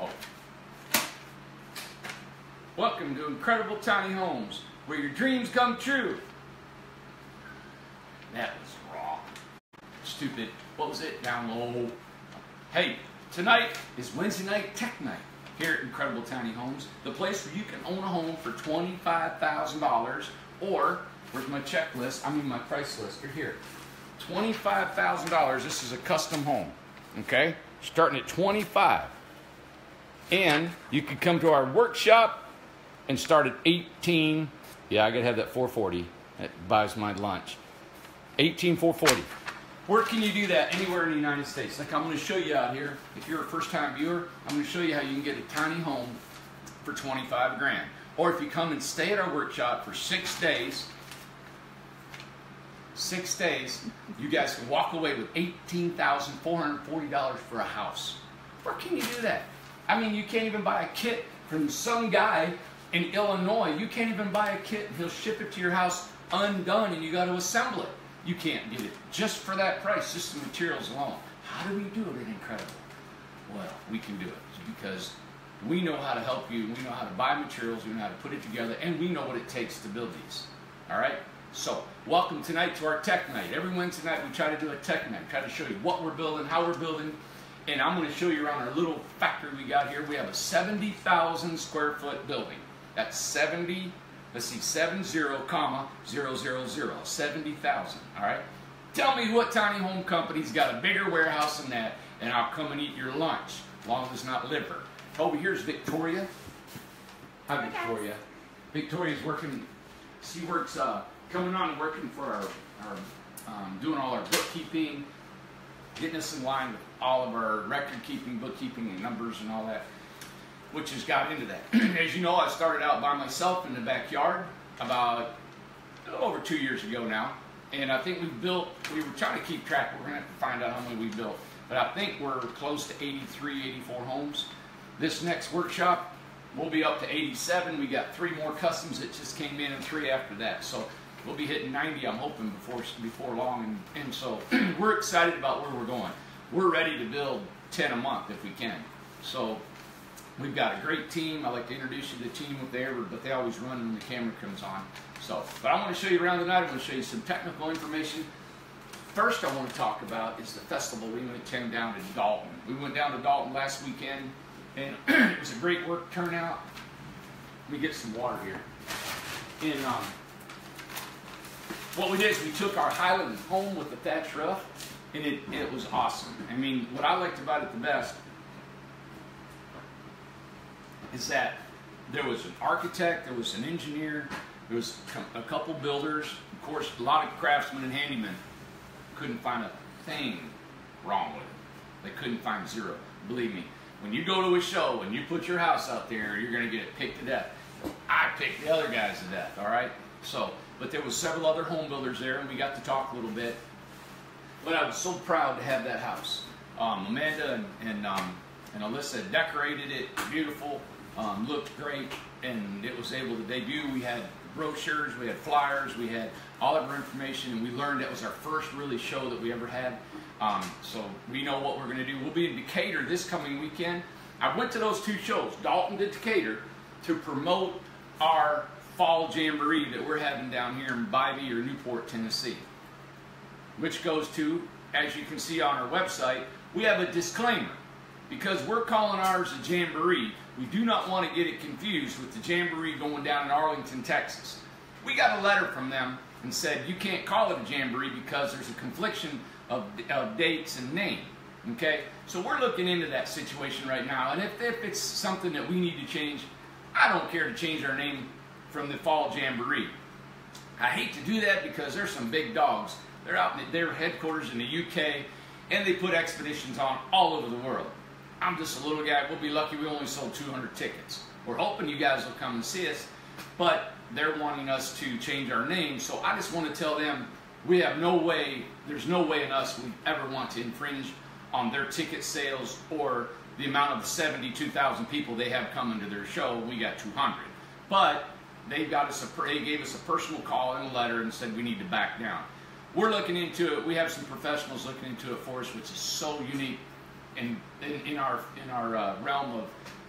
Oh. Welcome to Incredible Tiny Homes, where your dreams come true. That was wrong. Stupid. What was it? Down low. Hey, tonight is Wednesday night tech night here at Incredible Tiny Homes, the place where you can own a home for $25,000 or, where's my checklist? I mean my price list, you're here. $25,000, this is a custom home, okay? Starting at 25. And you could come to our workshop and start at 18. Yeah, I gotta have that 440. That buys my lunch. 18440. Where can you do that? Anywhere in the United States. Like I'm going to show you out here. If you're a first-time viewer, I'm going to show you how you can get a tiny home for 25 grand. Or if you come and stay at our workshop for six days, six days, you guys can walk away with $18,440 for a house. Where can you do that? I mean, you can't even buy a kit from some guy in Illinois. You can't even buy a kit and he'll ship it to your house undone and you got to assemble it. You can't get it just for that price, just the materials alone. How do we do it at Incredible? Well, we can do it because we know how to help you. We know how to buy materials. We know how to put it together, and we know what it takes to build these. All right? So, welcome tonight to our tech night. Every Wednesday night, we try to do a tech night, try to show you what we're building, how we're building, and I'm going to show you around our little factory we got here. We have a 70,000 square foot building. That's 70 Let's see, 70, comma, 000, 70,000, all right? Tell me what tiny home company's got a bigger warehouse than that, and I'll come and eat your lunch, long as it's not liver. Over here's Victoria. Hi, Victoria. Victoria's working, she works, uh, coming on and working for our, our um, doing all our bookkeeping, getting us in line with all of our record keeping, bookkeeping, and numbers and all that which has got into that. As you know, I started out by myself in the backyard about over two years ago now. And I think we built, we were trying to keep track, we're gonna have to find out how many we built. But I think we're close to 83, 84 homes. This next workshop, we'll be up to 87. We got three more customs that just came in and three after that. So we'll be hitting 90, I'm hoping, before, before long. And, and so we're excited about where we're going. We're ready to build 10 a month if we can. So We've got a great team. I'd like to introduce you to the team if they ever, but they always run when the camera comes on. So, but I want to show you around tonight. I'm going to show you some technical information. First, I want to talk about is the festival we went down to Dalton. We went down to Dalton last weekend, and it was a great work turnout. Let me get some water here. And um, what we did is we took our Highland home with the thatch roof, and it, it was awesome. I mean, what I liked about it the best is that there was an architect, there was an engineer, there was a couple builders, of course, a lot of craftsmen and handymen couldn't find a thing wrong with it. They couldn't find zero. Believe me, when you go to a show and you put your house out there, you're going to get it picked to death. I picked the other guys to death, all right? So, but there was several other home builders there, and we got to talk a little bit. But I was so proud to have that house. Um, Amanda and, and, um, and Alyssa decorated it beautiful um, looked great, and it was able to debut. We had brochures, we had flyers, we had all of our information, and we learned that was our first really show that we ever had. Um, so we know what we're going to do. We'll be in Decatur this coming weekend. I went to those two shows, Dalton to Decatur, to promote our fall jamboree that we're having down here in Bybee or Newport, Tennessee. Which goes to, as you can see on our website, we have a disclaimer. Because we're calling ours a jamboree, we do not want to get it confused with the Jamboree going down in Arlington, Texas. We got a letter from them and said you can't call it a Jamboree because there's a confliction of, of dates and name. Okay? So we're looking into that situation right now. And if, if it's something that we need to change, I don't care to change our name from the Fall Jamboree. I hate to do that because there's some big dogs. They're out in their headquarters in the UK and they put expeditions on all over the world. I'm just a little guy. We'll be lucky we only sold 200 tickets. We're hoping you guys will come and see us, but they're wanting us to change our name. So I just want to tell them we have no way, there's no way in us we ever want to infringe on their ticket sales or the amount of 72,000 people they have coming to their show. We got 200. But they got us a, they gave us a personal call and a letter and said we need to back down. We're looking into it. We have some professionals looking into it for us, which is so unique in, in, in our in our uh, realm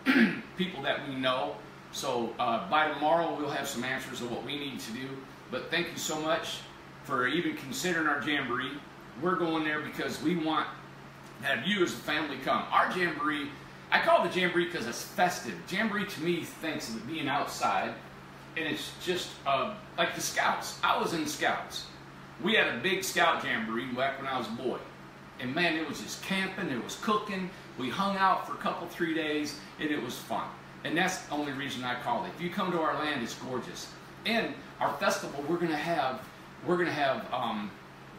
of people that we know. So uh, by tomorrow we'll have some answers of what we need to do. But thank you so much for even considering our jamboree. We're going there because we want to have you as a family come. Our jamboree, I call it the jamboree because it's festive. Jamboree to me thinks of it being outside, and it's just uh, like the scouts. I was in scouts. We had a big scout jamboree back when I was a boy. And man, it was just camping, it was cooking. We hung out for a couple, three days, and it was fun. And that's the only reason I called it. If you come to our land, it's gorgeous. And our festival, we're gonna have, we're gonna have, um,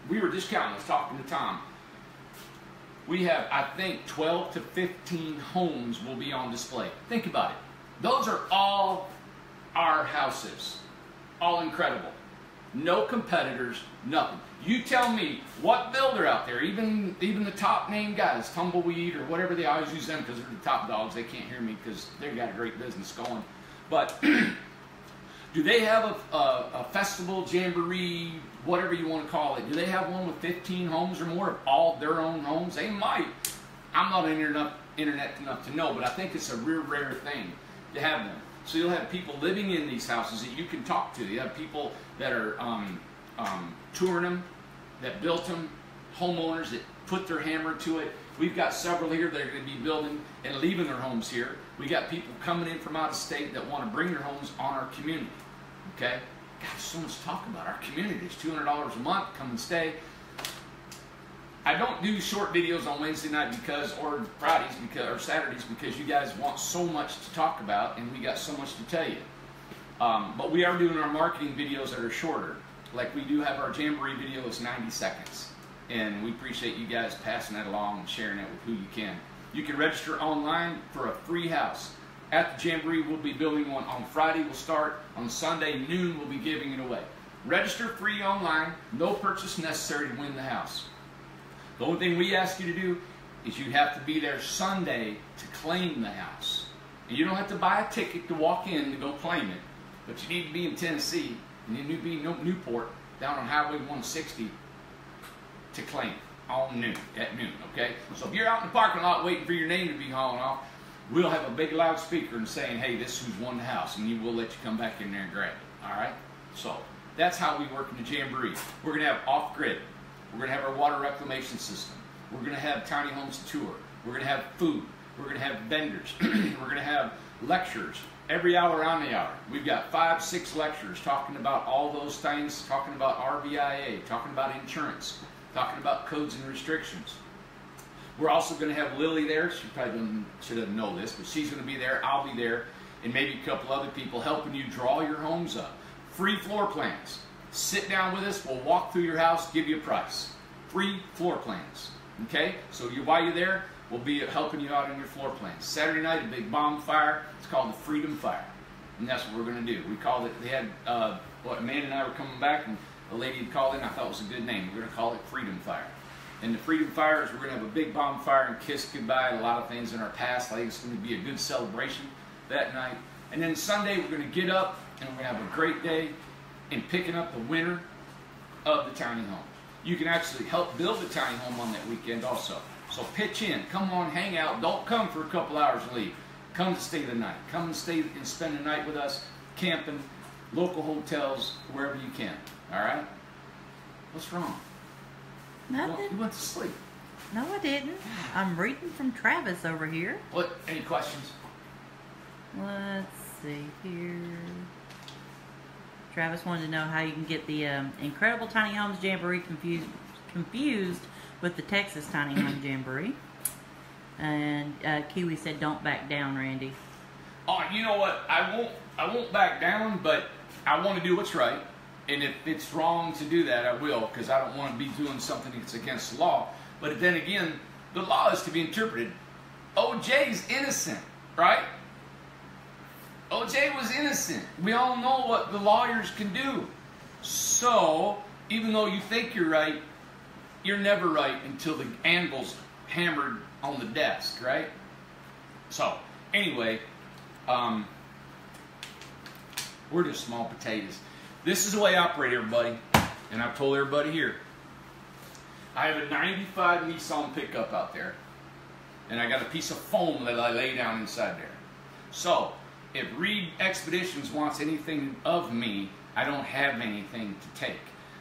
we were just counting, I was talking to Tom. We have, I think, 12 to 15 homes will be on display. Think about it. Those are all our houses. All incredible. No competitors, nothing. You tell me what builder out there, even even the top name guys, Tumbleweed or whatever they always use them because they're the top dogs. They can't hear me because they've got a great business going. But do they have a, a, a, festival, jamboree, whatever you want to call it? Do they have one with 15 homes or more of all their own homes? They might. I'm not internet internet enough to know, but I think it's a real rare thing to have them. So you'll have people living in these houses that you can talk to. You have people that are um, um, touring them, that built them, homeowners that put their hammer to it. We've got several here that are going to be building and leaving their homes here. We got people coming in from out of state that want to bring their homes on our community. Okay? God, so much talk about. Our community is $200 a month. Come and stay. I don't do short videos on Wednesday night because, or Fridays because, or Saturdays because you guys want so much to talk about and we got so much to tell you. Um, but we are doing our marketing videos that are shorter. Like we do have our Jamboree video is 90 seconds. And we appreciate you guys passing that along and sharing it with who you can. You can register online for a free house. At the Jamboree, we'll be building one on Friday. We'll start on Sunday noon. We'll be giving it away. Register free online. No purchase necessary to win the house. The only thing we ask you to do is you have to be there Sunday to claim the house. And you don't have to buy a ticket to walk in to go claim it, but you need to be in Tennessee and you need to be in Newport down on Highway 160 to claim all noon, at noon, okay? So if you're out in the parking lot waiting for your name to be hauled off, we'll have a big loudspeaker and saying, hey, this is who's won the house, and will let you come back in there and grab it, all right? So that's how we work in the Jamboree. We're going to have off-grid. We're going to have our water reclamation system. We're going to have tiny homes tour. We're going to have food. We're going to have vendors. We're going to have lectures every hour on the hour. We've got five, six lectures talking about all those things, talking about RVIA, talking about insurance, talking about codes and restrictions. We're also going to have Lily there. She probably should have know this, but she's going to be there. I'll be there, and maybe a couple other people helping you draw your homes up. Free floor plans. Sit down with us. We'll walk through your house, give you a price. Free floor plans. Okay? So you, while you're there, we'll be helping you out on your floor plans. Saturday night, a big bonfire. It's called the Freedom Fire. And that's what we're going to do. We called it, they had, uh, what, Amanda and I were coming back, and a lady had called in. I thought it was a good name. We're going to call it Freedom Fire. And the Freedom Fire is we're going to have a big bonfire and kiss goodbye a lot of things in our past. I think it's going to be a good celebration that night. And then Sunday, we're going to get up and we're going to have a great day in picking up the winner of the tiny home. You can actually help build the tiny home on that weekend also. So pitch in, come on, hang out. Don't come for a couple hours and leave. Come to stay the night. Come and stay and spend the night with us, camping, local hotels, wherever you can. All right? What's wrong? Nothing. You went to sleep. No, I didn't. I'm reading from Travis over here. What? Any questions? Let's see here. Travis wanted to know how you can get the um, Incredible Tiny Homes Jamboree confused confused with the Texas Tiny Home Jamboree. And uh, Kiwi said, "Don't back down, Randy." Oh, you know what? I won't. I won't back down, but I want to do what's right. And if it's wrong to do that, I will, because I don't want to be doing something that's against the law. But then again, the law is to be interpreted. OJ's innocent, right? OJ was innocent. We all know what the lawyers can do. So, even though you think you're right, you're never right until the anvil's hammered on the desk, right? So, anyway, um, we're just small potatoes. This is the way I operate, everybody. And I've told everybody here. I have a 95 Nissan pickup out there. and I got a piece of foam that I lay down inside there. So, if Reed Expeditions wants anything of me, I don't have anything to take.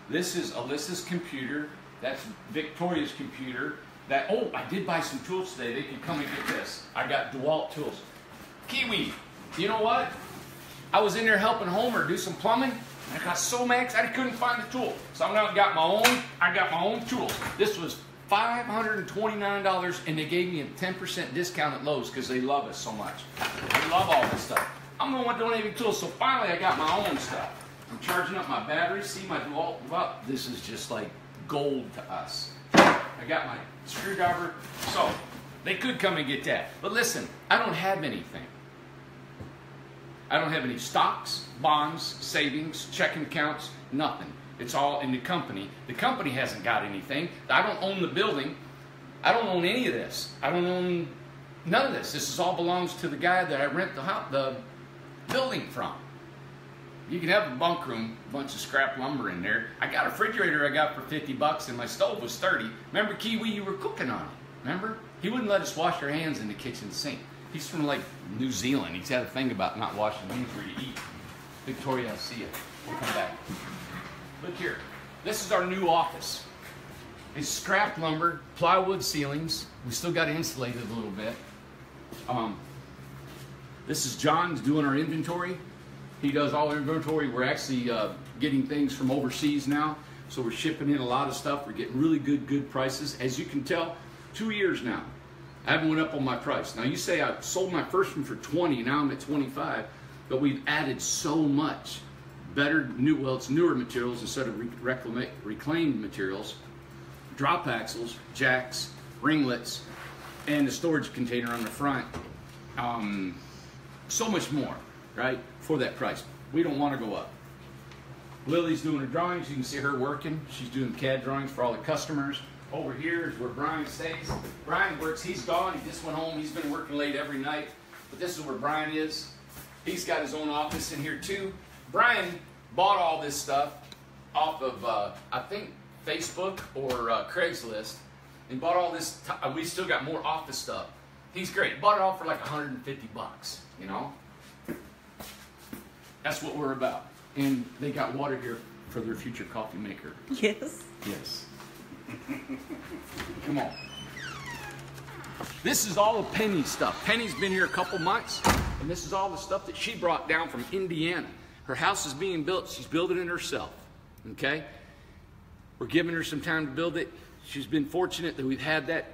This is Alyssa's computer. That's Victoria's computer. That oh, I did buy some tools today. They can come and get this. I got DeWalt tools. Kiwi, you know what? I was in there helping Homer do some plumbing. I got so mad I couldn't find the tool. So I went got my own. I got my own tools. This was $529 and they gave me a 10% discount at Lowe's because they love us so much. They love all this stuff. I'm the one donating tools, so finally I got my own stuff. I'm charging up my batteries. See my DeWalt? Well, this is just like gold to us. I got my screwdriver. So they could come and get that. But listen, I don't have anything. I don't have any stocks, bonds, savings, checking accounts, nothing. It's all in the company. The company hasn't got anything. I don't own the building. I don't own any of this. I don't own none of this. This is all belongs to the guy that I rent the, the building from. You can have a bunk room, a bunch of scrap lumber in there. I got a refrigerator I got for 50 bucks and my stove was 30. Remember Kiwi, you were cooking on it. Remember? He wouldn't let us wash our hands in the kitchen sink. He's from like New Zealand. He's had a thing about not washing hands where you eat. Victoria, I'll see you. We'll come back. Look here. This is our new office. It's scrap lumber, plywood ceilings. We still got to insulate it a little bit. Um, this is John's doing our inventory. He does all our inventory. We're actually uh, getting things from overseas now. So we're shipping in a lot of stuff. We're getting really good, good prices. As you can tell, two years now. I haven't went up on my price. Now you say I sold my first one for 20, now I'm at 25, but we've added so much better new, well, it's newer materials instead of reclaim, reclaimed materials, drop axles, jacks, ringlets, and the storage container on the front. Um, so much more, right, for that price. We don't want to go up. Lily's doing her drawings. You can see her working. She's doing CAD drawings for all the customers. Over here is where Brian stays. Brian works. He's gone. He just went home. He's been working late every night. But this is where Brian is. He's got his own office in here too. Brian bought all this stuff off of, uh, I think, Facebook or uh, Craigslist, and bought all this. Uh, we still got more office stuff. He's great. Bought it all for like 150 bucks. You know, that's what we're about. And they got water here for their future coffee maker. Yes. Yes. Come on. This is all of Penny's stuff. Penny's been here a couple months, and this is all the stuff that she brought down from Indiana. Her house is being built. She's building it herself. Okay? We're giving her some time to build it. She's been fortunate that we've had that,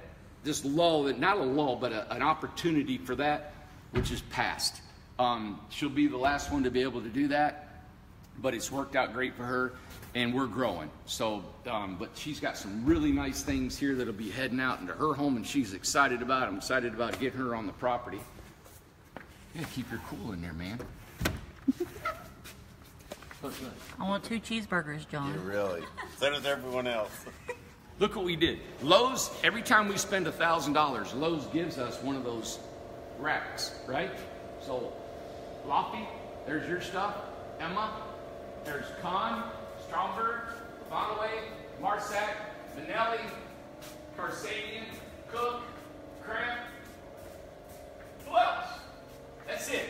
this lull, not a lull, but a, an opportunity for that, which is passed. Um, she'll be the last one to be able to do that, but it's worked out great for her, and we're growing. So, um, but she's got some really nice things here that'll be heading out into her home, and she's excited about it. I'm excited about getting her on the property. Yeah, keep your cool in there, man. I want two cheeseburgers, John. You really? So does everyone else. Look what we did. Lowe's, every time we spend $1,000, Lowe's gives us one of those racks, right? So, Lofty, there's your stuff. Emma, there's Con, Stromberg, Vonaway, Marsack, Vanelli, Carsadian, Cook, Cramp. Who else? That's it.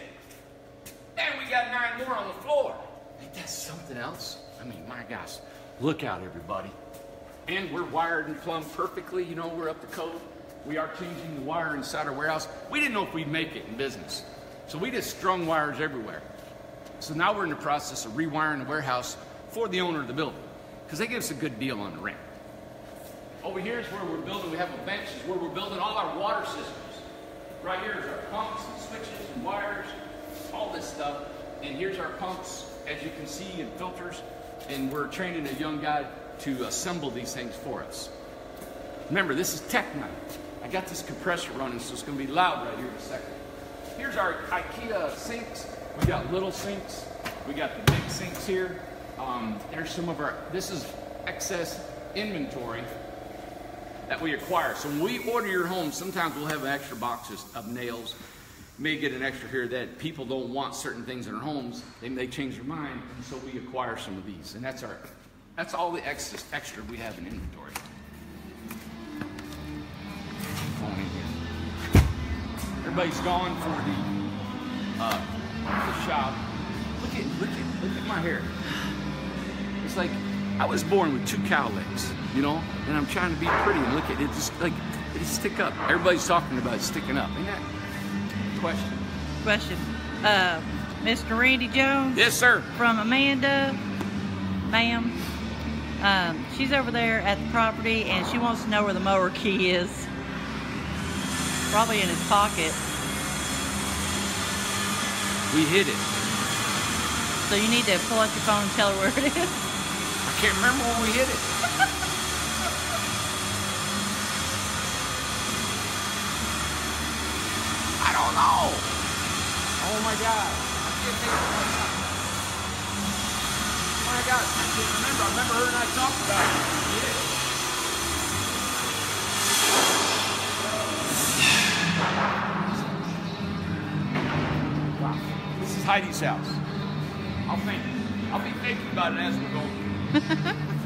And we got nine more on the floor. Ain't that something else? I mean, my gosh, look out, everybody. And we're wired and plumbed perfectly. You know, we're up to code. We are changing the wire inside our warehouse. We didn't know if we'd make it in business. So we just strung wires everywhere. So now we're in the process of rewiring the warehouse for the owner of the building because they give us a good deal on the rent. Over here is where we're building, we have a bench, is where we're building all our water systems. Right here is our pumps and switches and wires, all this stuff. And here's our pumps as you can see, and filters, and we're training a young guy to assemble these things for us. Remember, this is tech night. I got this compressor running, so it's going to be loud right here in a second. Here's our IKEA sinks. We got little sinks. We got the big sinks here. Um, there's some of our, this is excess inventory that we acquire. So when we order your home, sometimes we'll have extra boxes of nails, may get an extra here that people don't want certain things in their homes, they may change their mind, and so we acquire some of these. And that's our that's all the extra extra we have in inventory. everybody's gone for the uh, the shop. Look at look at look at my hair. It's like I was born with two cow legs, you know, and I'm trying to be pretty and look at it just like it stick up. Everybody's talking about sticking up. Ain't that question? Question. Uh, Mr. Randy Jones Yes, sir. from Amanda, ma'am. Um, she's over there at the property and she wants to know where the mower key is. Probably in his pocket. We hid it. So you need to pull out your phone and tell her where it is. I can't remember when we hid it. Oh, I don't. Oh my god. I can't think of it. Oh my god, I can't remember. I remember her and I talked about it. Yeah. Wow. This is Heidi's house. I'll think. I'll be thinking about it as we're going.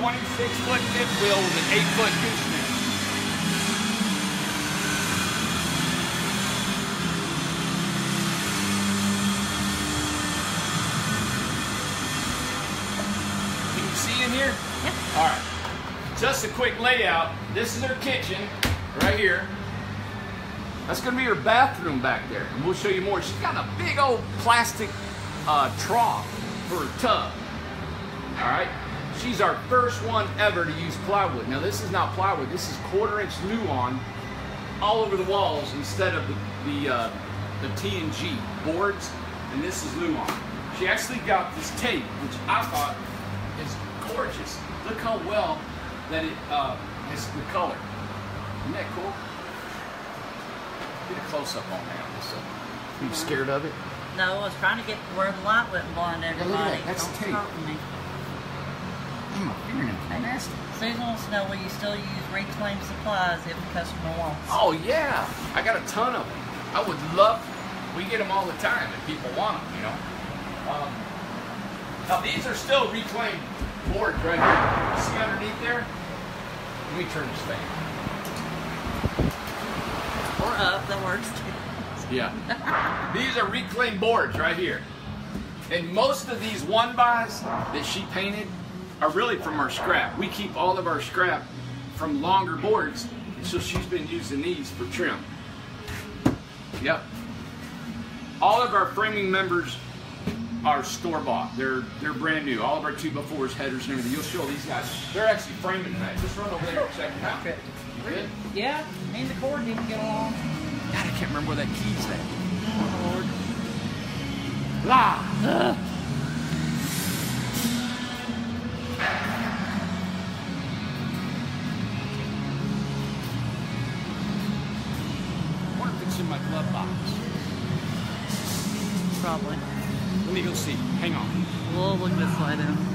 26 foot fifth wheel with an 8 foot gooseneck. Can you see in here? Yep. All right. Just a quick layout. This is her kitchen right here. That's to be her bathroom back there. And we'll show you more. She's got a big old plastic uh, trough for a tub. All right. She's our first one ever to use plywood. Now, this is not plywood. This is quarter inch Luan all over the walls instead of the, the, uh, the TNG boards. And this is Luan. She actually got this tape, which I thought is gorgeous. Look how well that it uh, is the color. Isn't that cool? Get a close up on that. Uh, you scared of it? No, I was trying to get where the light wouldn't blind look at everybody. that. That's Don't tape. me. Mm, my. Nasty. Susan wants to know will you still use reclaimed supplies if the customer wants? Oh yeah, I got a ton of them. I would love. We get them all the time if people want them. You know. Um, now these are still reclaimed boards right here. See underneath there? Let me turn this fan. Or up, that works too. Yeah. these are reclaimed boards right here. And most of these one buys that she painted are really from our scrap. We keep all of our scrap from longer boards, and so she's been using these for trim. Yep. All of our framing members are store bought. They're they're brand new. All of our two by fours, headers, and everything. You'll show these guys. They're actually framing tonight. Just run over there and check them out. You Good? Yeah, me and the cord didn't get along. God, I can't remember where that key's at. Lord. La. I wonder if it's in my glove box. Probably. Go see. Hang on. We'll look this way then.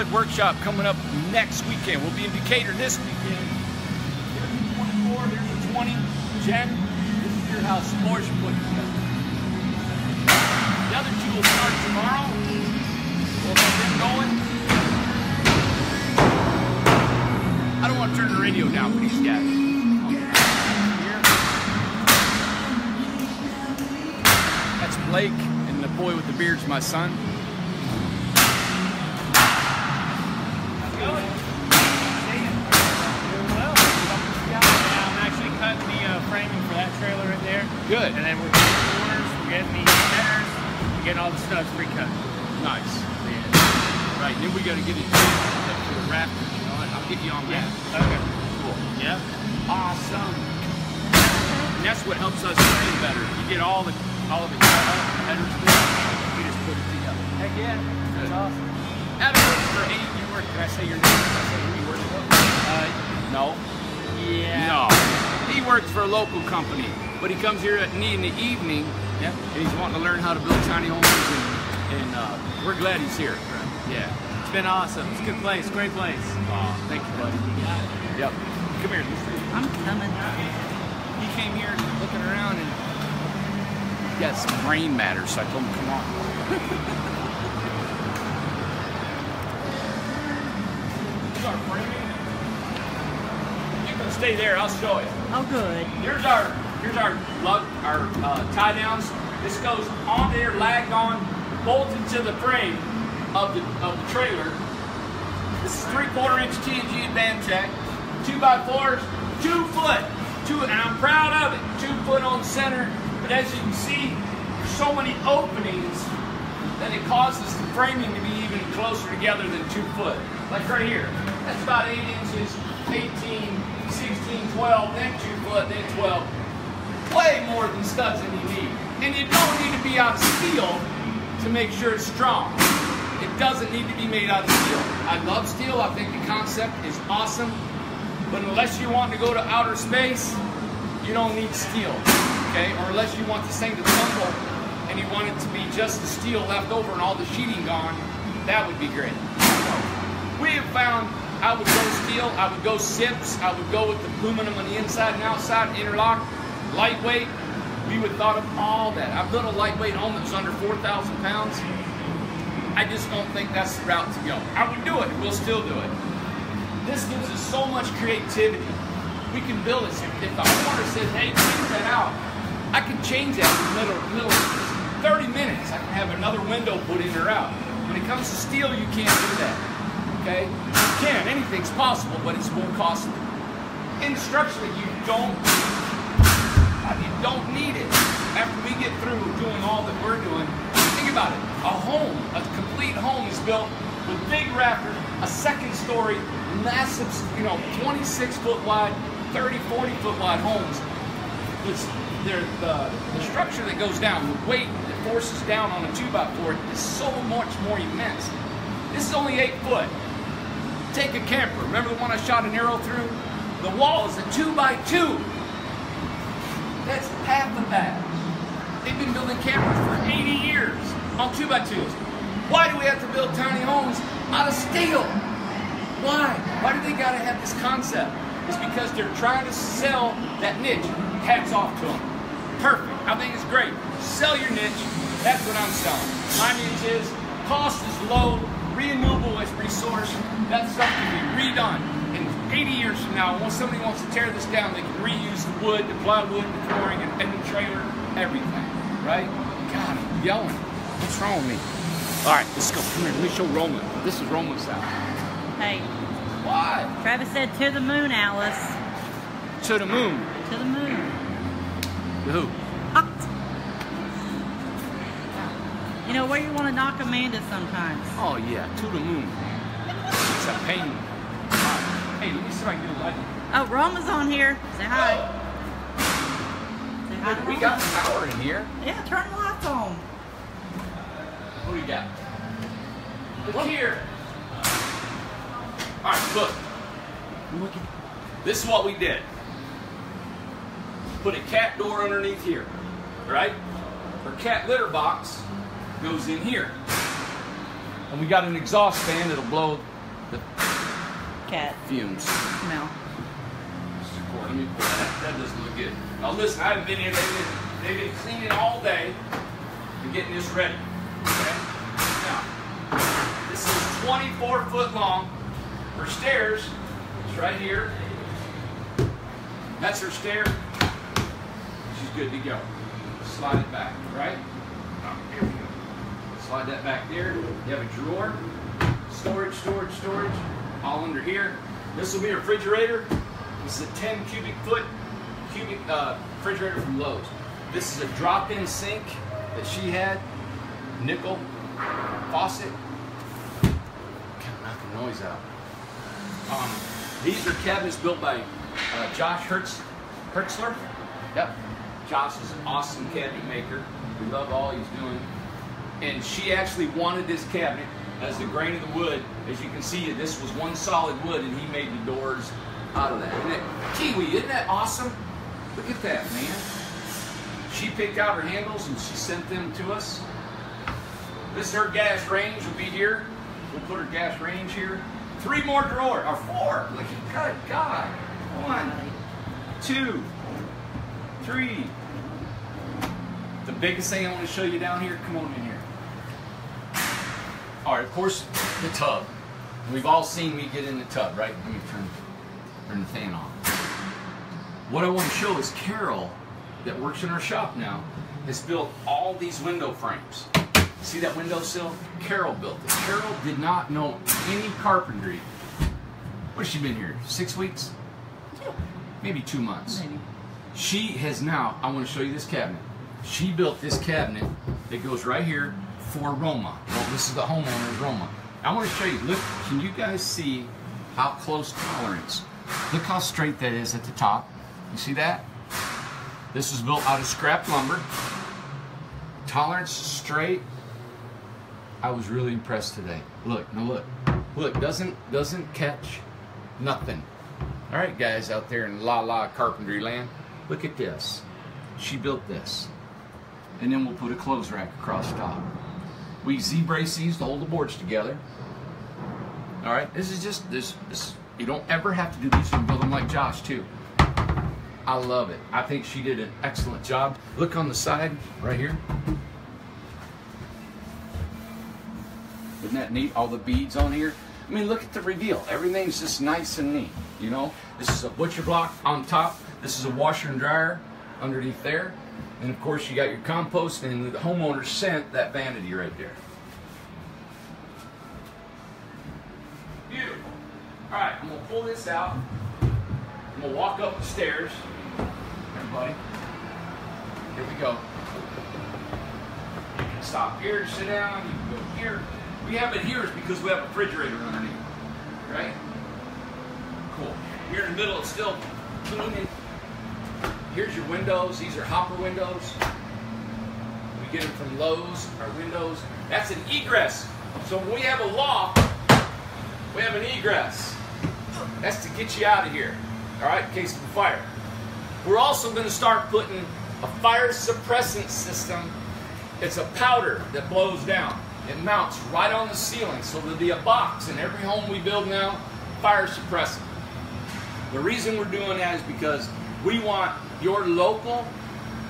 And a 20 foot workshop coming up next weekend. We'll be in Decatur this weekend. Here's a 24, here's a 20. Jen, this is your house. Are putting together. The other two will start tomorrow. We'll get them going. I don't want to turn the radio down for these guys. That's Blake, and the boy with the beard's my son. Well, I'm actually cutting the uh, framing for that trailer right there. Good. And then we're getting the corners, we're getting the headers, we're getting all the studs pre-cut. Nice. Right, then we gotta get it to the rafters, you know, I'll get you on that. Okay. Cool. Yep. Awesome. And that's what helps us train better. You get all the all of it cut up, headers, you just put it together. Heck yeah. Good. That's awesome. Adam works for eight. You work. Can I say your name? Can I say who you work for? Uh, No. yeah. No. He works for a local company, but he comes here at me in the evening, Yep. and he's wanting to learn how to build tiny homes, and, and uh, we're glad he's here. Yeah. It's been awesome. It's a good place. Great place. Aw, thank you, buddy. Yep. Come here. I'm coming. He came here looking around and he got some brain matter, so I told him, come on. Here's our framing. You can stay there, I'll show you. Oh, good. Here's our here's our lug our uh, tie downs. This goes on there, lag on, bolted to the frame of the of the trailer. This is three quarter inch TNG Advantech, two by fours, two foot, two, and I'm proud of it. Two foot on center, but as you can see, there's so many openings that it causes the framing to be even closer together than two foot. Like right here, that's about eight inches, 18, 16, 12, then two foot, then 12. Way more than studs than you need. And you don't need to be out steel to make sure it's strong. It doesn't need to be made out of steel. I love steel. I think the concept is awesome. But unless you want to go to outer space, you don't need steel. Okay? Or unless you want this thing to tumble and you want it to be just the steel left over and all the sheeting gone, that would be great. We have found I would go steel, I would go SIPs, I would go with the aluminum on the inside and outside, interlock, lightweight. We would thought of all that. I've built a lightweight home that was under 4,000 pounds. I just don't think that's the route to go. I would do it. We'll still do it. This gives us so much creativity. We can build this. If, if the homeowner says, hey, change that out, I can change that in the middle, middle of 30 minutes. I can have another window put in or out. When it comes to steel, you can't do that. Okay? You can. Anything's possible, but it's more costly. And structurally, you don't you don't need it. After we get through doing all that we're doing, about it. A home, a complete home is built with big rafters, a second story, massive, you know, 26 foot wide, 30, 40 foot wide homes. It's, the, the structure that goes down, the weight that forces down on a 2 by 4 is so much more immense. This is only 8 foot. Take a camper. Remember the one I shot an arrow through? The wall is a 2 by 2 that's half of that. They've been building campers for 80 years on 2 by 2s Why do we have to build tiny homes out of steel? Why? Why do they gotta have this concept? It's because they're trying to sell that niche. Hats off to them. Perfect. I think it's great. Sell your niche. That's what I'm selling. My niche is cost is low, renewable is resource. That stuff can be redone. And 80 years from now, when somebody wants to tear this down, they can reuse the wood, the plywood, the flooring, and, and the trailer, everything. Right? God, I'm yelling. What's wrong with me? All right, let's go. Come here. Let me show Roman. This is Roman's house. Hey, Why? Travis said to the moon, Alice. To the moon. To the moon. To who? You know where you want to knock Amanda sometimes. Oh yeah, to the moon. It's a pain. Right. Hey, let me see if I can get a light. Oh, Roma's on here. Say hi. Say hi to We Roma. got power in here. Yeah, turn the lights on. What do you got? Look here. All right, look. Look at This is what we did. Put a cat door underneath here, right? Our cat litter box goes in here. And we got an exhaust fan that'll blow the cat fumes. smell. Let me pull that. That doesn't look good. Now listen, I haven't been here. They've been, they've been cleaning all day and getting this ready. This is 24 foot long. Her stairs is right here. That's her stair. She's good to go. Slide it back, right? Oh. Slide that back there. You have a drawer. Storage, storage, storage. All under here. This will be a refrigerator. This is a 10 cubic foot cubic uh, refrigerator from Lowe's. This is a drop-in sink that she had, nickel faucet. Kind of knock the noise out. Um, these are cabinets built by uh, Josh Hertz, Hertzler. Yep. Josh is an awesome cabinet maker. We love all he's doing. And she actually wanted this cabinet. as the grain of the wood. As you can see, this was one solid wood, and he made the doors out of that. Isn't that kiwi? Isn't that awesome? Look at that, man. She picked out her handles and she sent them to us. This is her gas range will be here. We'll put our gas range here. Three more drawers, or four. Look God, God. One, two, three. The biggest thing I want to show you down here, come on in here. All right, of course, the tub. We've all seen me get in the tub, right? Let me turn, turn the fan on. What I want to show is Carol, that works in our shop now, has built all these window frames. See that windowsill? Carol built it. Carol did not know any carpentry. What has she been here? Six weeks? Maybe two months. Maybe. She has now, I want to show you this cabinet. She built this cabinet that goes right here for Roma. Well, this is the homeowner's Roma. I want to show you, look, can you guys see how close tolerance? Look how straight that is at the top. You see that? This is built out of scrap lumber. Tolerance straight. I was really impressed today. Look, now look. Look, doesn't doesn't catch nothing. All right, guys out there in La La Carpentry Land, look at this. She built this. And then we'll put a clothes rack across top. We Z-brace these to hold the boards together. All right, this is just this. this you don't ever have to do these. Can build them like Josh too. I love it. I think she did an excellent job. Look on the side right here. Isn't that neat? All the beads on here. I mean, look at the reveal. Everything's just nice and neat. You know, this is a butcher block on top. This is a washer and dryer underneath there. And of course, you got your compost, and the homeowner sent that vanity right there. Beautiful. All right, I'm gonna pull this out. I'm gonna walk up the stairs. Everybody, here we go. You can stop here, sit down. You can go here. We have it here is because we have a refrigerator underneath, right? Cool. Here in the middle, it's still cleaning. Here's your windows. These are hopper windows. We get them from Lowe's. Our windows. That's an egress. So when we have a loft, we have an egress. That's to get you out of here. All right, in case of a fire. We're also going to start putting a fire suppressant system. It's a powder that blows down. It mounts right on the ceiling, so there'll be a box in every home we build now, fire suppressant. The reason we're doing that is because we want your local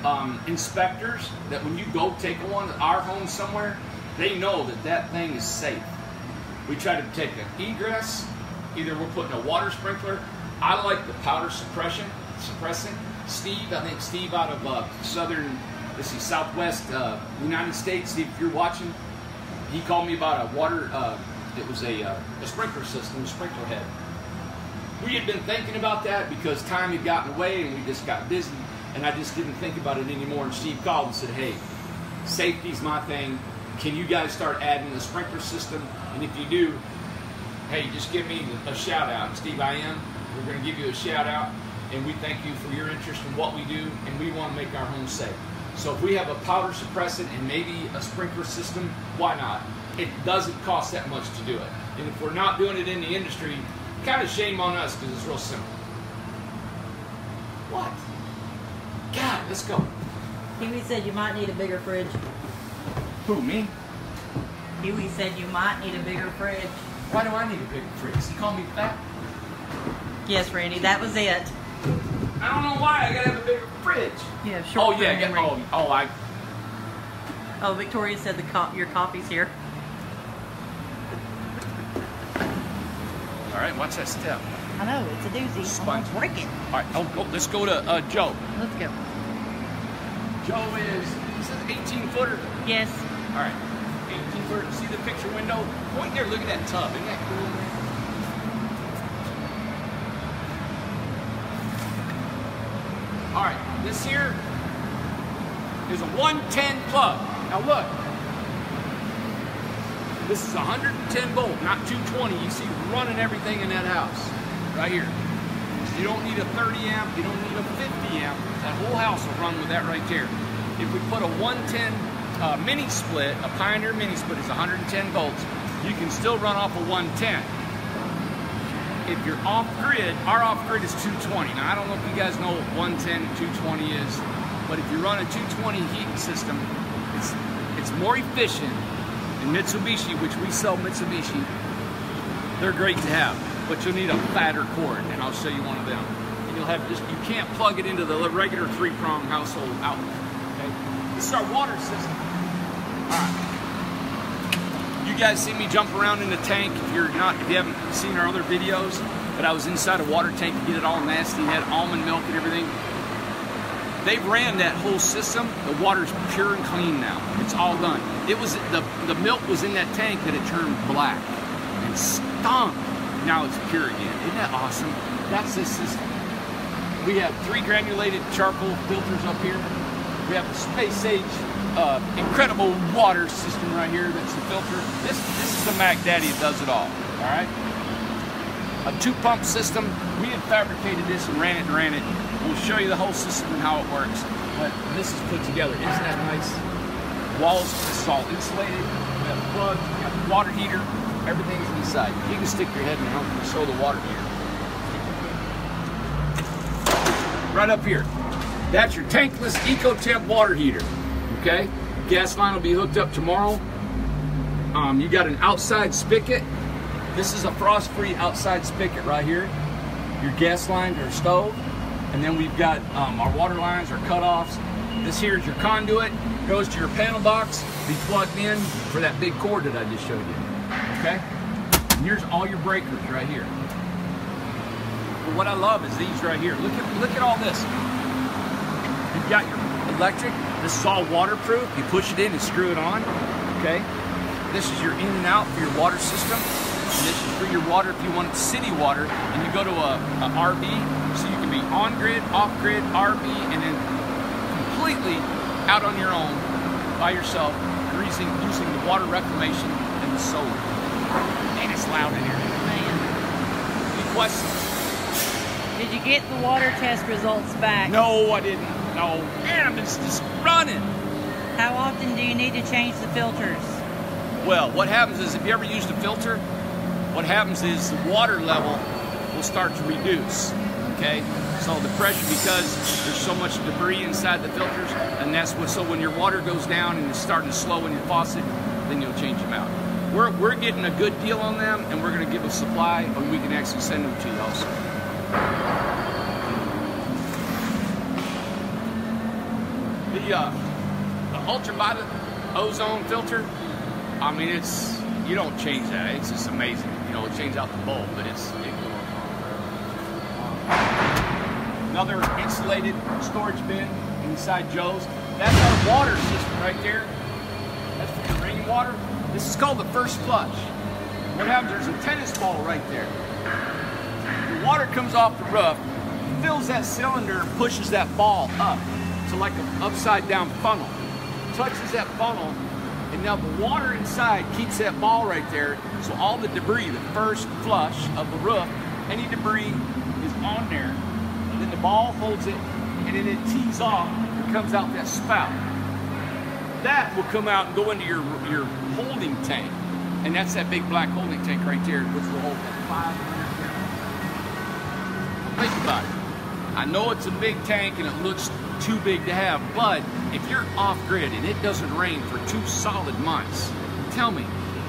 um, inspectors that when you go take one to our home somewhere, they know that that thing is safe. We try to take an egress, either we're putting a water sprinkler. I like the powder suppression, suppressant. Steve, I think Steve out of uh, southern, let's see, southwest uh, United States. Steve, if you're watching, he called me about a water. Uh, it was a, uh, a sprinkler system, a sprinkler head. We had been thinking about that because time had gotten away and we just got busy, and I just didn't think about it anymore. And Steve called and said, "Hey, safety's my thing. Can you guys start adding the sprinkler system? And if you do, hey, just give me a shout out. Steve, I am. We're going to give you a shout out, and we thank you for your interest in what we do, and we want to make our home safe. So if we have a powder suppressant and maybe a sprinkler system, why not? It doesn't cost that much to do it. And if we're not doing it in the industry, kind of shame on us because it's real simple. What? God, let's go. Huey said you might need a bigger fridge. Who, me? Huey said you might need a bigger fridge. Why do I need a bigger fridge? He called me fat? Yes, Randy, that was it. I don't know why I gotta have a bigger fridge. Yeah, sure. Oh, yeah, yeah. memory. Oh, oh, I. Oh, Victoria said the co- your coffee's here. All right, watch that step. I know it's a doozy. Sponge. I'm break it. All right, oh, go, let's go to uh, Joe. Let's go. Joe is, this is 18 footer. Yes. All right, 18 footer. See the picture window? Point there, look at that tub. Isn't that cool? All right, this here is a 110 plug. Now look, this is 110 volt, not 220. You see running everything in that house, right here. You don't need a 30 amp, you don't need a 50 amp. That whole house will run with that right there. If we put a 110 uh, mini split, a Pioneer mini split is 110 volts. you can still run off a 110. If you're off grid, our off grid is 220. Now I don't know if you guys know what 110 and 220 is, but if you run a 220 heating system, it's it's more efficient. And Mitsubishi, which we sell Mitsubishi, they're great to have, but you'll need a fatter cord, and I'll show you one of them. And you'll have just you can't plug it into the regular three prong household outlet. Okay, this is our water system. Guys see me jump around in the tank if you're not if you haven't seen our other videos, but I was inside a water tank to get it all nasty had almond milk and everything. They ran that whole system. The water's pure and clean now. It's all done. It was the the milk was in that tank that it turned black and stunk. Now it's pure again. Isn't that awesome? That's the system. We have three granulated charcoal filters up here. We have a space age, uh, incredible water system right here. That's the filter. This this is the Mac Daddy that does it all. All right. A two pump system. We had fabricated this and ran it and ran it. We'll show you the whole system and how it works. But this is put together. Isn't that nice? Walls, is all insulated. We have plugs, we have water heater, everything's inside. You can stick your head in and show the water heater. Right up here. That's your tankless Eccotemp water heater. Okay? Gas line will be hooked up tomorrow. Um, you got an outside spigot. This is a frost-free outside spigot right here. Your gas lines are stove. And then we've got um, our water lines, our cutoffs. This here is your conduit. Goes to your panel box. Be plugged in for that big cord that I just showed you. Okay? And here's all your breakers right here. But what I love is these right here. Look at look at all this. You've got your electric. This is all waterproof. You push it in and screw it on. Okay. This is your in and out for your water system. And this is for your water if you want city water. And you go to a, a RV, so you can be on grid, off grid, RV, and then completely out on your own by yourself, using using the water reclamation and the solar. And it's loud in here. Man. Any questions? Did you get the water test results back? No, I didn't. No. Man, it's just running. How often do you need to change the filters? Well, what happens is if you ever used a filter, what happens is the water level will start to reduce. Okay? So the pressure, because there's so much debris inside the filters, and that's what, so when your water goes down and it's starting to slow in your faucet, then you'll change them out. We're, we're getting a good deal on them, and we're going to give a supply, and we can actually send them to you also. The, uh, the ultraviolet ozone filter, I mean, it's, you don't change that. It's just amazing. You know, it changes out the bulb, but it's, it, another insulated storage bin inside Joe's. That's our water system right there. That's for your rainwater. This is called the first flush. What happens, there's a tennis ball right there. The water comes off the roof, fills that cylinder, and pushes that ball up to like an upside down funnel. Touches that funnel, and now the water inside keeps that ball right there. So all the debris, the first flush of the roof, any debris is on there. And then the ball holds it, and then it tees off and comes out that spout. That will come out and go into your your holding tank. And that's that big black holding tank right there, which will hold that 500 gallons. Think about it. I know it's a big tank and it looks too big to have, but if you're off grid and it doesn't rain for two solid months, tell me,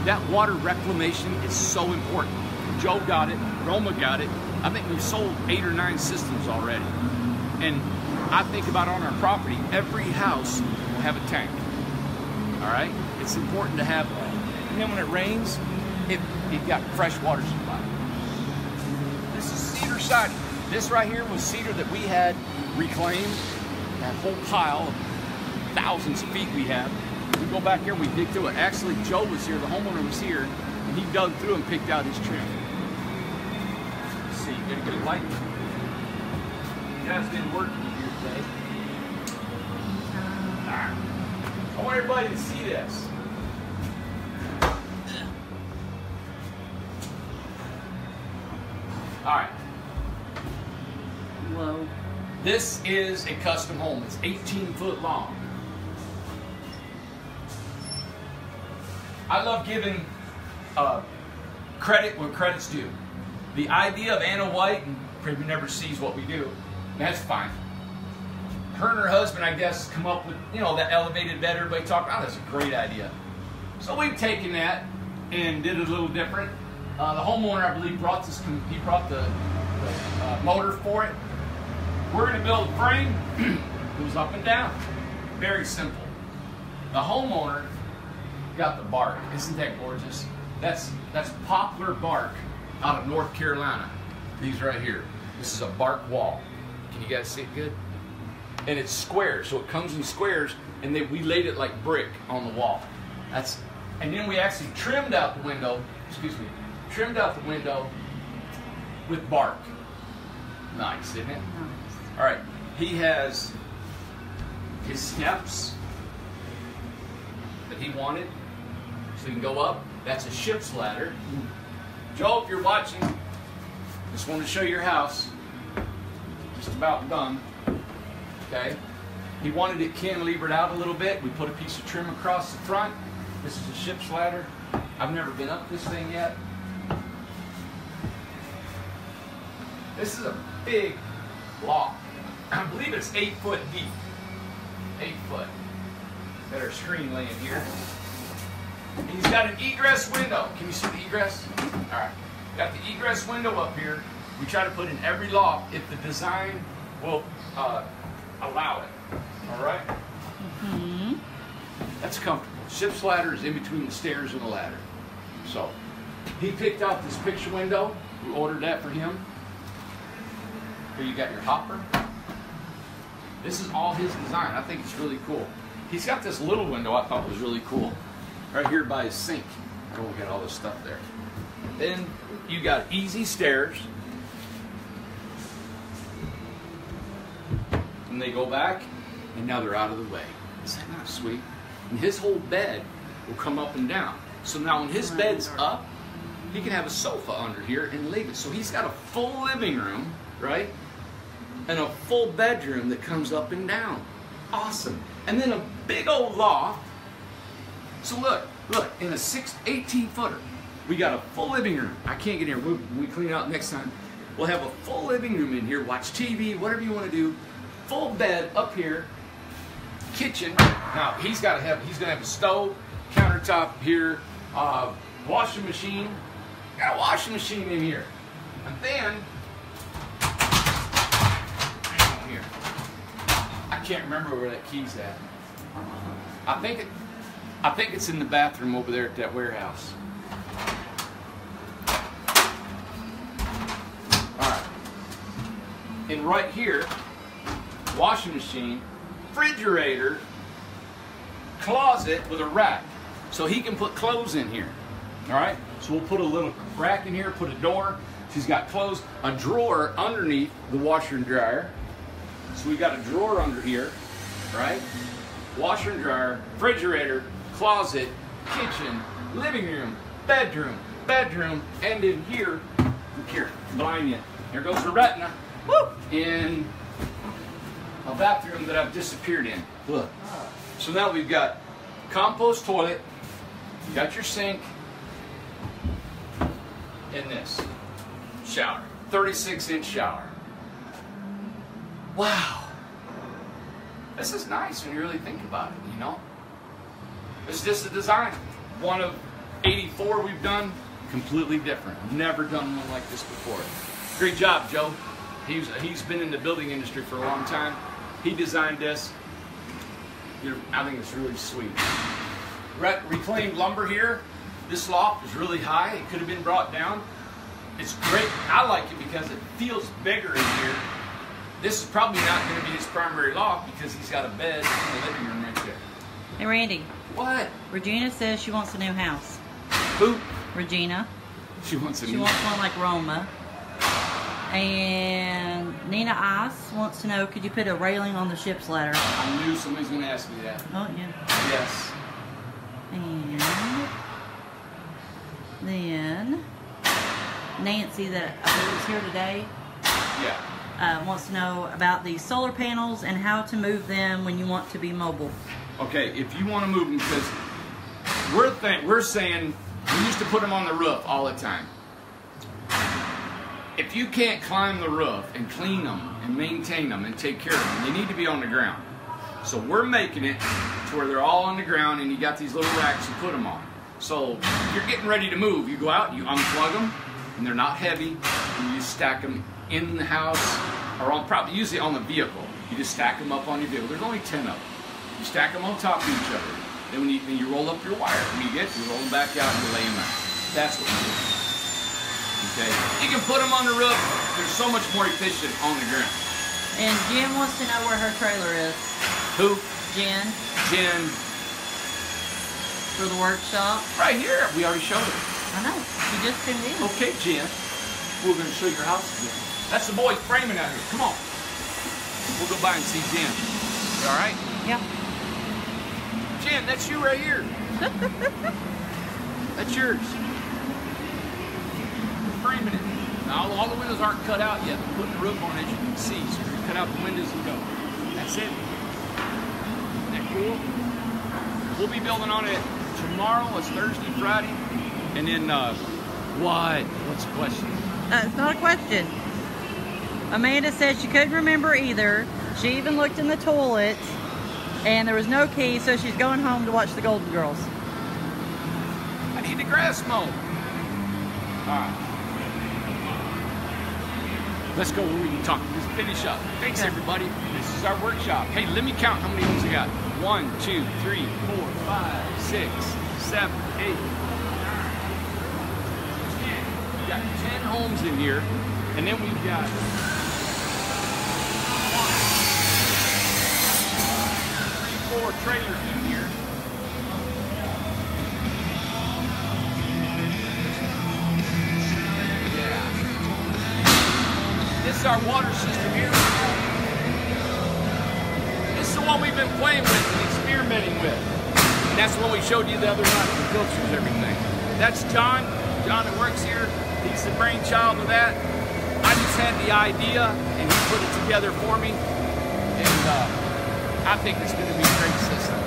that water reclamation is so important. Joe got it, Roma got it. I think we've sold eight or nine systems already. And I think about on our property, every house will have a tank. All right? It's important to have that. And then when it rains, it, it got fresh water supply. This is cedar siding. This right here was cedar that we had reclaimed. That whole pile of thousands of feet we have. We go back here and we dig through it. Actually, Joe was here, the homeowner was here, and he dug through and picked out his trim. Let's see, get a good light. Guys been working here today. Alright. I want everybody to see this. Alright. Whoa. This is a custom home. It's 18 foot long. I love giving uh, credit where credit's due. The idea of Ana White, and probably never sees what we do, that's fine. Her and her husband, I guess, come up with, you know, that elevated bed everybody talked about. That's a great idea. So we've taken that and did it a little different. Uh, the homeowner, I believe, brought this. He brought the, the uh, motor for it. We're going to build a frame. goes up and down. Very simple. The homeowner got the bark. Isn't that gorgeous? That's that's poplar bark out of North Carolina. These right here. This is a bark wall. Can you guys see it good? And it's square, so it comes in squares, and they, we laid it like brick on the wall. That's and then we actually trimmed out the window. Excuse me, trimmed out the window with bark. Nice, isn't it? All right. He has his steps that he wanted, so he can go up. That's a ship's ladder. Joe, if you're watching, just wanted to show your house. Just about done. Okay. He wanted it cantilevered out a little bit. We put a piece of trim across the front. This is a ship's ladder. I've never been up this thing yet. This is a big loft. I believe it's eight foot deep. Eight foot. Got our screen laying here. And he's got an egress window. Can you see the egress? All right. Got the egress window up here. We try to put in every loft if the design will uh, allow it. All right? Hmm. That's comfortable. Ship's ladder is in between the stairs and the ladder. So he picked out this picture window. We ordered that for him. Here you got your hopper. This is all his design. I think it's really cool. He's got this little window I thought was really cool. Right here by his sink. We got all this stuff there. Then you got easy stairs. And they go back, and now they're out of the way. Is that not sweet? And his whole bed will come up and down. So now when his bed's up, he can have a sofa under here and leave it. So he's got a full living room, right? And a full bedroom that comes up and down. Awesome. And then a big old loft. So look, look, in a six, 18 footer, we got a full living room. I can't get in here. We, we clean out next time. We'll have a full living room in here, watch TV, whatever you want to do. Full bed up here, kitchen. Now he's got to have. He's gonna have a stove, countertop here, uh, washing machine. Got a washing machine in here, and then hang on here. I can't remember where that key's at. I think it. I think it's in the bathroom over there at that warehouse. All right. And right here, washing machine, refrigerator, closet with a rack. So he can put clothes in here. All right? So we'll put a little rack in here, put a door. She's got clothes, a drawer underneath the washer and dryer. So we've got a drawer under here, right? Washer and dryer, refrigerator, closet, kitchen, living room, bedroom, bedroom, and in here, here, blind you. Here goes the retina. Woo! In a bathroom that I've disappeared in. Look. So now we've got compost toilet, got your sink, and this shower. 36 inch shower. Wow. This is nice when you really think about it, you know? It's just a design. One of 84 we've done, completely different. Never done one like this before. Great job, Joe. He's, he's been in the building industry for a long time. He designed this. You're, I think it's really sweet. Re- reclaimed lumber here. This loft is really high. It could have been brought down. It's great. I like it because it feels bigger in here. This is probably not going to be his primary loft because he's got a bed in the living room right there. Hey, Randy. What? Regina says she wants a new house. Who? Regina. She wants a She new. wants one like Roma. And Nina Ice wants to know, could you put a railing on the ship's ladder? I knew somebody's going to ask me that. Oh, yeah. Yes. And then Nancy, that I believe is here today, Yeah. Uh, wants to know about the solar panels and how to move them when you want to be mobile. Okay, if you want to move them, because we're we're saying We used to put them on the roof all the time. If you can't climb the roof and clean them and maintain them and take care of them, they need to be on the ground. So we're making it to where they're all on the ground and you got these little racks you put them on. So you're getting ready to move, you go out, you unplug them, and they're not heavy, and you stack them in the house or on probably usually on the vehicle. You just stack them up on your vehicle. There's only 10 of them. You stack them on top of each other. Then when you, then you roll up your wire, when you get, you roll them back out and you lay them out. That's what you do. Okay? You can put them on the roof. They're so much more efficient on the ground. And Jen wants to know where her trailer is. Who? Jen, Jen. for the workshop. Right here. We already showed her. I know. She just tuned in. Okay, Jen. We're going to show you your house again. That's the boy framing out here. Come on. We'll go by and see Jen. You all right? Yeah. Jen, that's you right here. that's yours. We're framing it. Now, all, the windows aren't cut out yet. We're putting the roof on, as you can see. So we're cut out the windows and go. That's it. Isn't that cool? We'll be building on it tomorrow. It's Thursday, Friday. And then, uh, what? What's the question? Uh, it's not a question. Amanda said she couldn't remember either. She even looked in the toilet, and there was no key, so she's going home to watch the Golden Girls. I need the grass mowed. All right. Let's go where we can talk. Let's finish up. Thanks, Okay. everybody. This is our workshop. Hey, let me count how many homes we got. One, two, three, four, five, six, seven, eight, nine, ten. We got ten homes in here, and then we've got one, three, four trailers in here. This is our water system here. This is the one we've been playing with and experimenting with. And that's the one we showed you the other night, the filters, everything. That's John. John that works here. He's the brainchild of that. I just had the idea and he put it together for me. And uh, I think it's going to be a great system.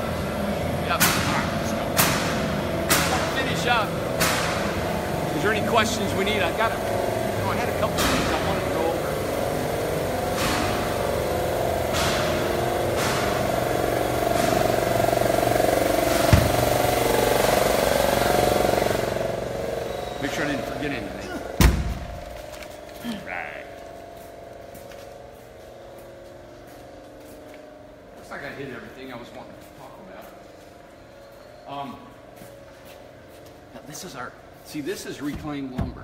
Yep. All right, let's go. Finish up, is there any questions we need? I got a, you know, I had a couple of things I wanted to go over. Make sure I didn't forget anything. Right. Looks like I hit everything I was wanting to talk about. Um, now this is our, see, this is reclaimed lumber.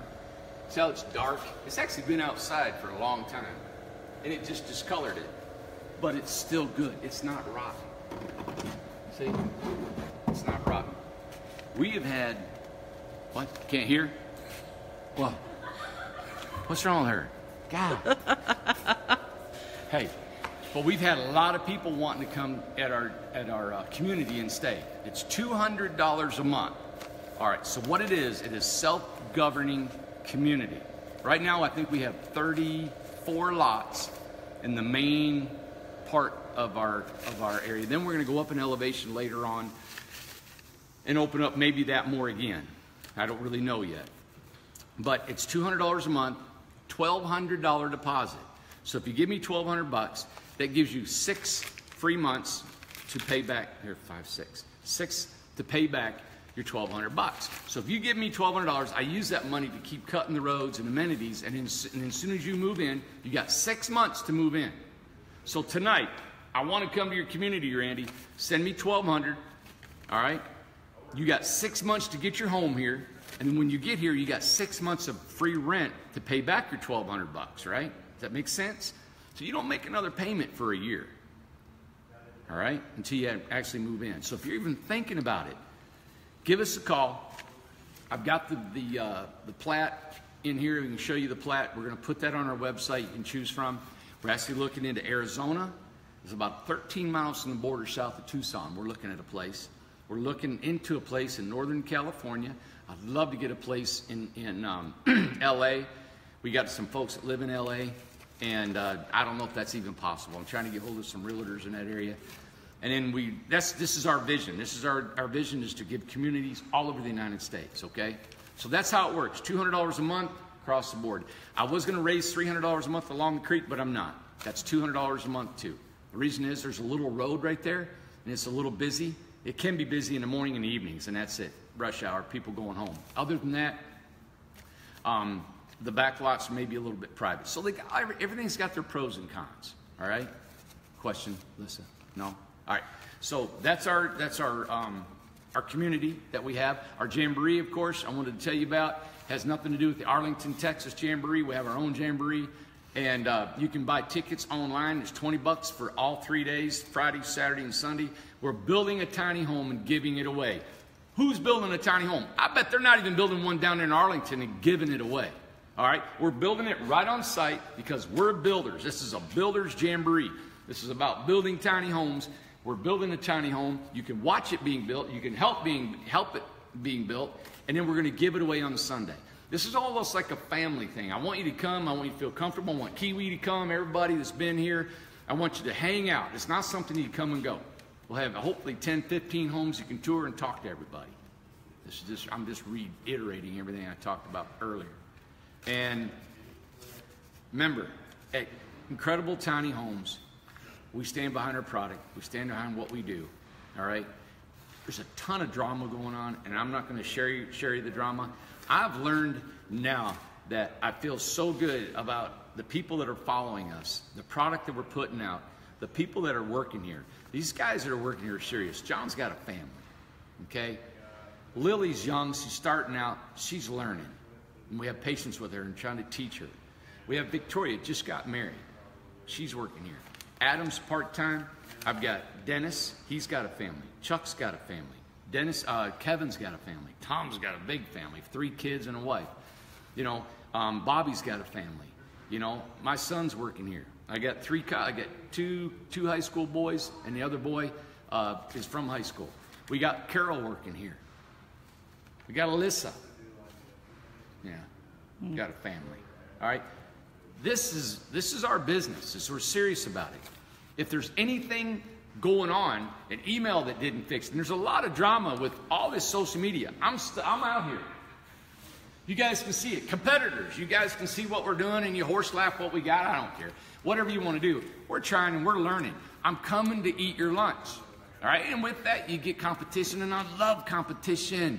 See how it's dark? It's actually been outside for a long time, and it just discolored it. But it's still good. It's not rotten. See? It's not rotten. We have had, what? Can't hear? What? What's wrong with her? God. hey, but we've had a lot of people wanting to come at our at our uh, community and stay. It's two hundred dollars a month. All right. So what it is, it is self-governing community. Right now, I think we have thirty-four lots in the main part of our of our area. Then we're going to go up in elevation later on and open up maybe that more again. I don't really know yet. But it's $200 a month, $1,200 deposit. So if you give me 1200 bucks, that gives you six free months to pay back, here, five, six, six to pay back your 1200 bucks. So if you give me $1,200, I use that money to keep cutting the roads and amenities, and, then, and as soon as you move in, you got six months to move in. So tonight, I want to come to your community, Randy. Send me 1200 all right? You got six months to get your home here, and then when you get here, you got six months of free rent to pay back your twelve hundred bucks, right? Does that make sense? So you don't make another payment for a year, all right? Until you actually move in. So if you're even thinking about it, give us a call. I've got the the uh, the plat in here. We can show you the plat. We're going to put that on our website. You can choose from. We're actually looking into Arizona. It's about 13 miles from the border south of Tucson. We're looking at a place. We're looking into a place in Northern California. I'd love to get a place in in um, L.A. We got some folks that live in L.A. and uh, I don't know if that's even possible. I'm trying to get hold of some realtors in that area. And then we, that's, this is our vision. This is our, our vision is to give communities all over the United States, okay? So that's how it works. $200 a month across the board. I was going to raise $300 a month along the creek, but I'm not. That's $200 a month too. The reason is there's a little road right there, and it's a little busy. It can be busy in the morning and the evenings, and that's it. Rush hour, people going home. Other than that, um, the back lots may be a little bit private. So they everything's got their pros and cons. All right? Question, Lisa? No? All right. So that's our that's our um, our community that we have. Our jamboree, of course, I wanted to tell you about has nothing to do with the Arlington, Texas jamboree. We have our own jamboree, and uh, you can buy tickets online. It's 20 bucks for all three days: Friday, Saturday, and Sunday. We're building a tiny home and giving it away. Who's building a tiny home? I bet they're not even building one down in Arlington and giving it away. All right, we're building it right on site because we're builders. This is a builder's jamboree. This is about building tiny homes. We're building a tiny home. You can watch it being built. You can help being help it being built, and then we're going to give it away on Sunday. This is almost like a family thing. I want you to come. I want you to feel comfortable. I want Kiwi to come. Everybody that's been here. I want you to hang out. It's not something you come and go. We'll have hopefully 10, 15 homes you can tour and talk to everybody. This is just I'm just reiterating everything I talked about earlier. And remember, at Incredible Tiny Homes, we stand behind our product. We stand behind what we do. All right? There's a ton of drama going on, and I'm not going to share you, share you the drama. I've learned now that I feel so good about the people that are following us, the product that we're putting out, the people that are working here. These guys that are working here are serious. John's got a family, okay? Lily's young. She's starting out. She's learning. And we have patience with her and trying to teach her. We have Victoria, just got married. She's working here. Adam's part time. I've got Dennis, he's got a family. Chuck's got a family. Dennis, uh, Kevin's got a family. Tom's got a big family, three kids and a wife. You know, um, Bobby's got a family. You know, my son's working here. I got three. I got two two high school boys, and the other boy uh, is from high school. We got Carol working here. We got Alyssa. Yeah, got a family. All right. This is this is our business. This, we're serious about it. If there's anything going on, an email that didn't fix, and there's a lot of drama with all this social media. I'm st- I'm out here. You guys can see it. Competitors, you guys can see what we're doing, and you horse laugh what we got. I don't care. Whatever you want to do, we're trying and we're learning. I'm coming to eat your lunch. All right, and with that, you get competition, and I love competition.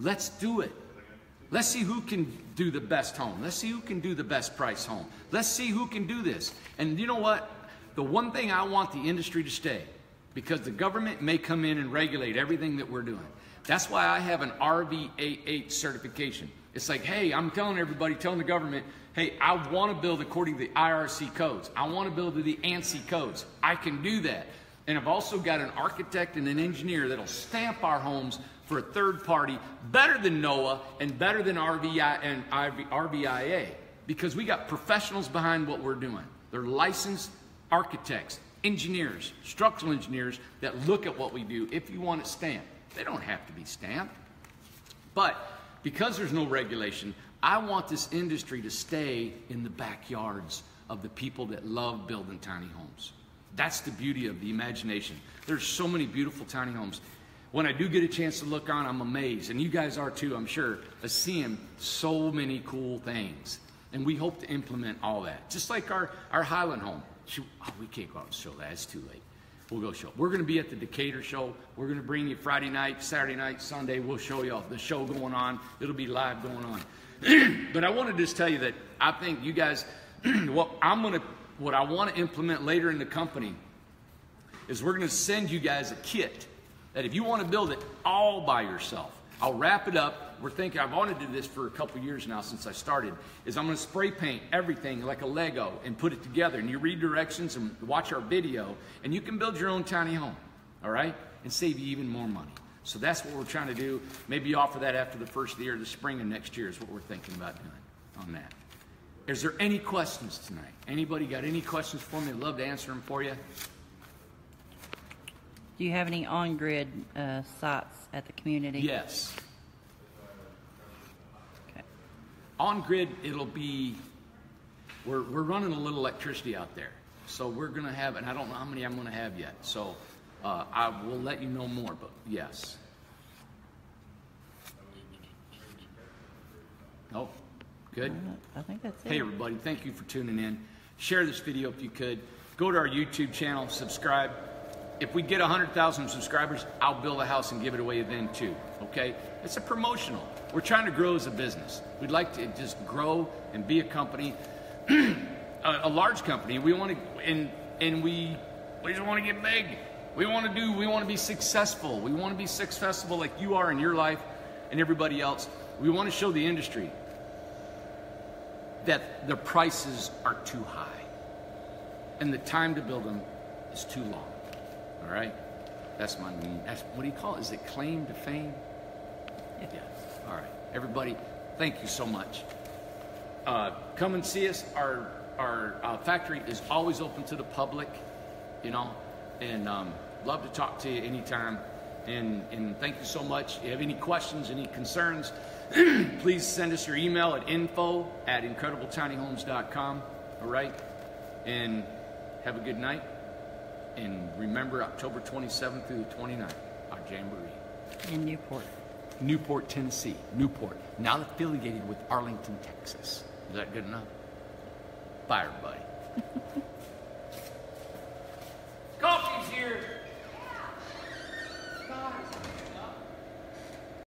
Let's do it. Let's see who can do the best home. Let's see who can do the best price home. Let's see who can do this. And you know what? The one thing I want the industry to stay, because the government may come in and regulate everything that we're doing. That's why I have an RVIA certification. It's like, hey, I'm telling everybody, telling the government, hey, I want to build according to the IRC codes. I want to build to the ANSI codes. I can do that. And I've also got an architect and an engineer that'll stamp our homes for a third party better than NOAH and better than RVI and RVIA because we got professionals behind what we're doing. They're licensed architects, engineers, structural engineers that look at what we do if you want it stamped. They don't have to be stamped. But because there's no regulation, I want this industry to stay in the backyards of the people that love building tiny homes. That's the beauty of the imagination. There's so many beautiful tiny homes when I do get a chance to look on, I'm amazed. And you guys are too, I'm sure, of seeing so many cool things. And we hope to implement all that. Just like our, our Highland home. Oh, we can't go out and show that. It's too late. We'll go show. We're going to be at the Decatur show. We're going to bring you Friday night, Saturday night, Sunday. We'll show you all the show going on. It'll be live going on. but I want to just tell you that I think you guys, what I'm going to, what I want to implement later in the company is we're going to send you guys a kit that if you want to build it all by yourself, I'll wrap it up. We're thinking, I've wanted to do this for a couple years now since I started, is I'm going to spray paint everything like a Lego and put it together. And you read directions and watch our video, and you can build your own tiny home, all right? And save you even more money. So that's what we're trying to do. Maybe offer that after the first year, the spring of next year is what we're thinking about doing on that. Is there any questions tonight? Anybody got any questions for me? I'd love to answer them for you. Do you have any on-grid uh, sites at the community? Yes. Okay. On grid, it'll be, we're, we're running a little electricity out there. So we're going to have, and I don't know how many I'm going to have yet. So uh, I will let you know more. But yes. Oh, good. I think that's it. Hey, everybody, thank you for tuning in. Share this video if you could. Go to our YouTube channel, subscribe. If we get 100,000 subscribers, I'll build a house and give it away then too, okay? It's a promotional. We're trying to grow as a business. We'd like to just grow and be a company, a, a large company. We want to, and, and we, we just want to get big. We want to do, we want to be successful. We want to be successful like you are in your life and everybody else. We want to show the industry that the prices are too high and the time to build them is too long. All right? That's my, that's, what do you call it? Is it claim to fame? Yeah. All right. Everybody, thank you so much. Uh, come and see us. Our, our uh, factory is always open to the public, you know, and um, love to talk to you anytime. And, and thank you so much. If you have any questions, any concerns, please send us your email at info at incredibletinyhomes.com. All right? And have a good night and remember October 27th through the 29th, our jamboree. In Newport. Newport, Tennessee. Newport, now affiliated with Arlington, Texas. Is that good enough? Fire, buddy. Coffee's here! Yeah.